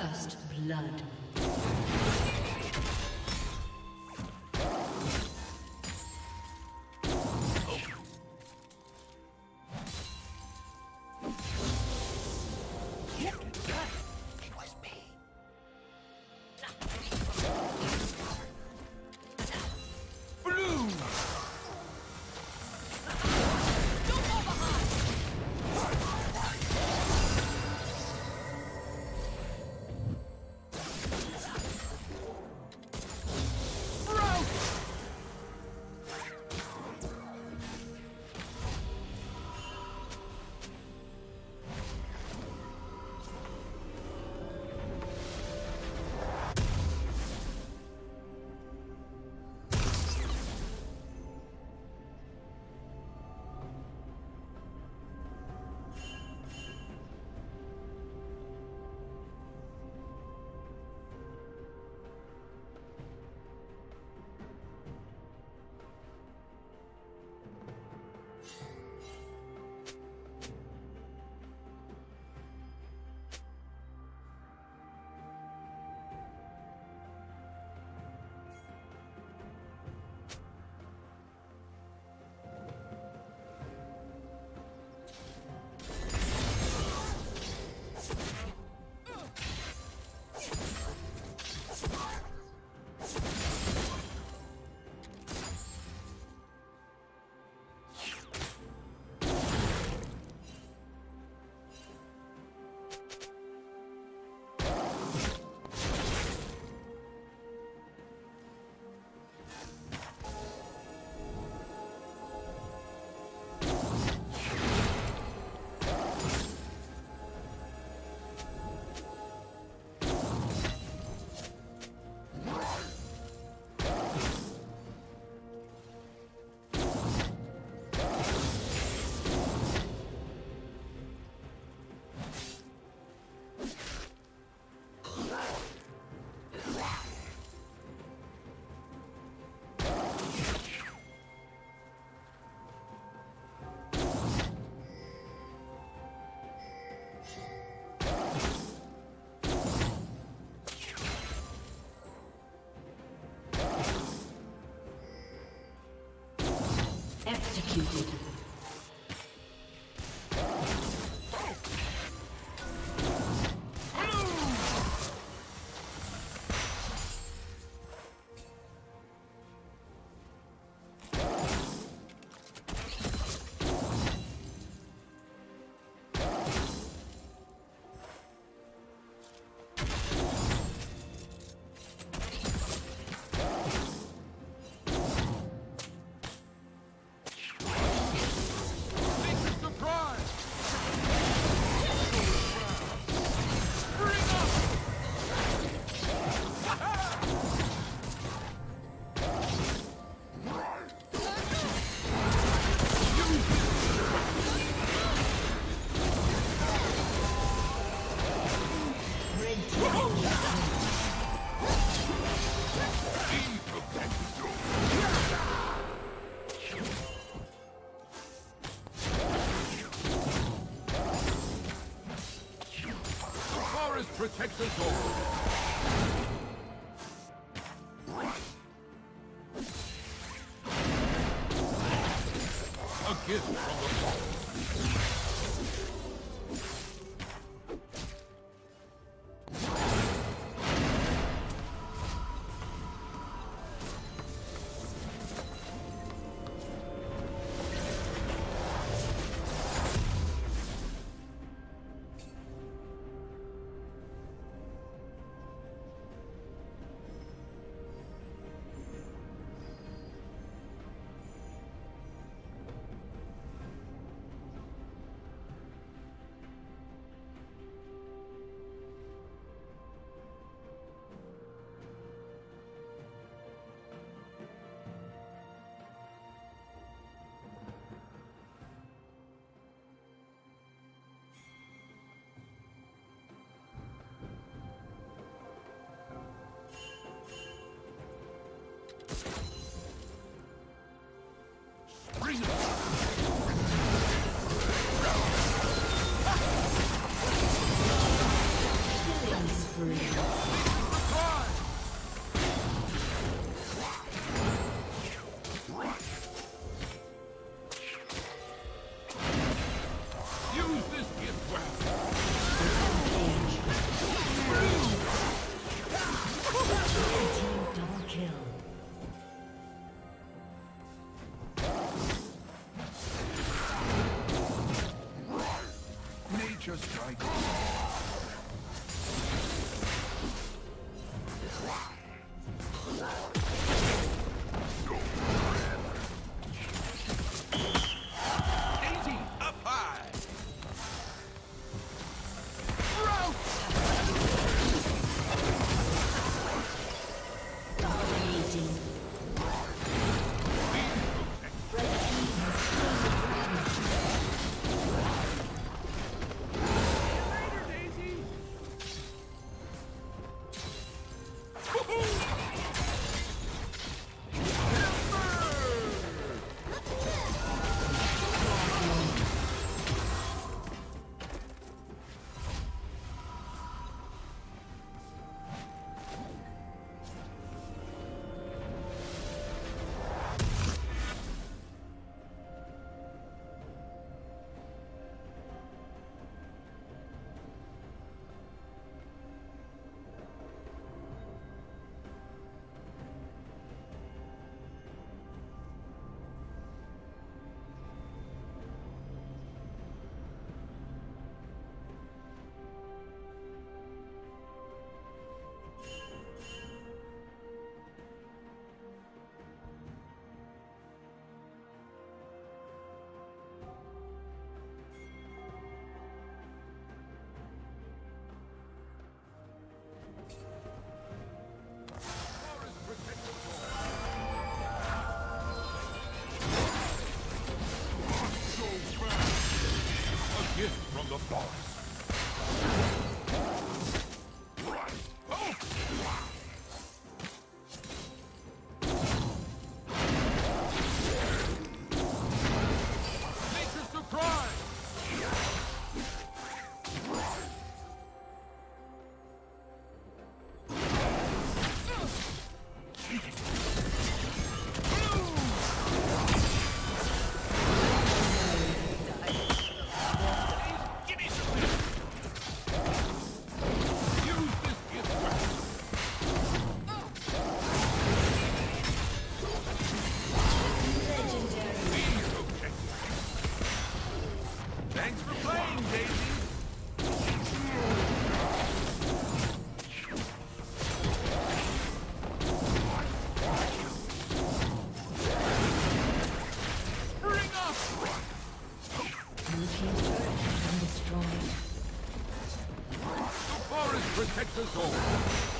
First blood. Executed. Protect us gift from the forest. Protect the forest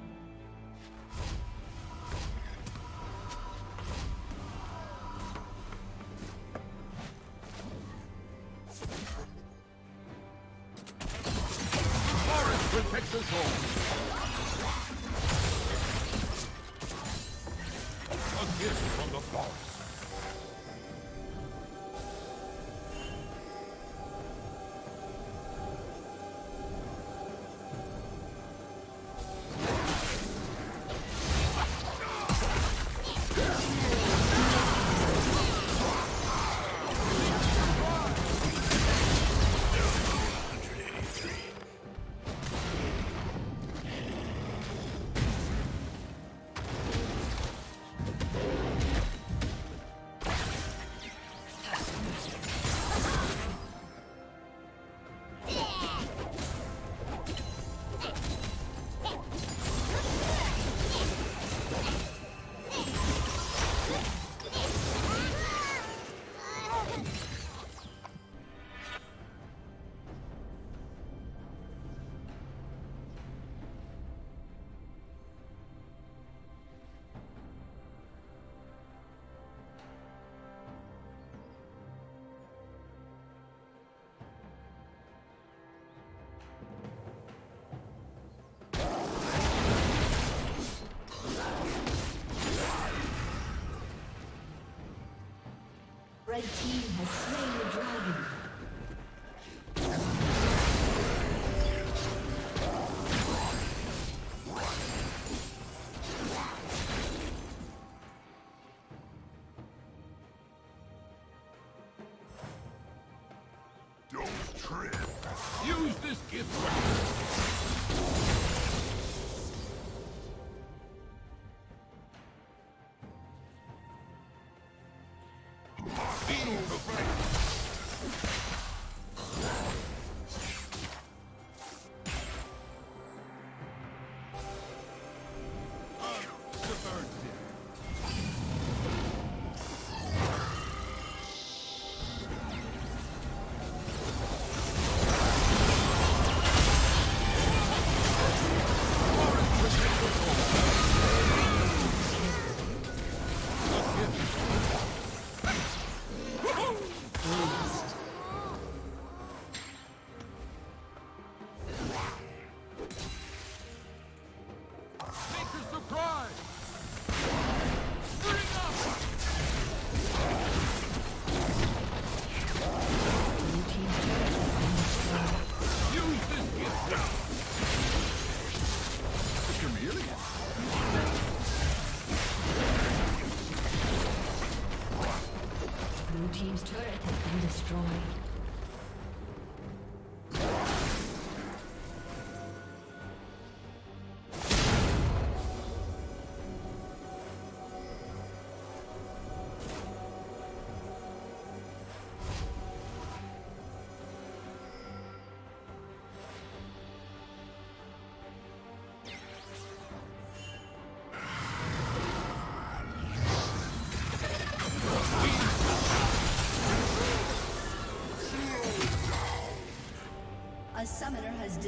Use this gift.